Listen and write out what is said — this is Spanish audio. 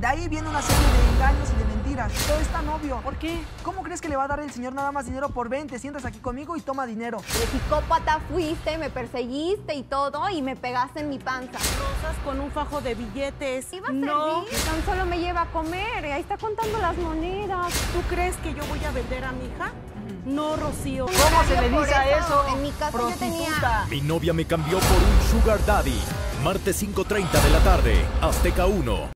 De ahí viene una serie de engaños y de mentiras. Todo es tan obvio. ¿Por qué? ¿Cómo crees que le va a dar el señor nada más dinero por 20? Sientas aquí conmigo y toma dinero. De psicópata fuiste, me perseguiste y todo, y me pegaste en mi panza. Rosas con un fajo de billetes. Iba a no. servir, tan solo me lleva a comer, ahí está contando las monedas. ¿Tú crees que yo voy a vender a mi hija? No, Rocío. ¿Cómo se le dice a eso? En mi casa yo tenía Prostituta. Mi novia me cambió por un sugar daddy. Martes 5.30 de la tarde, Azteca 1.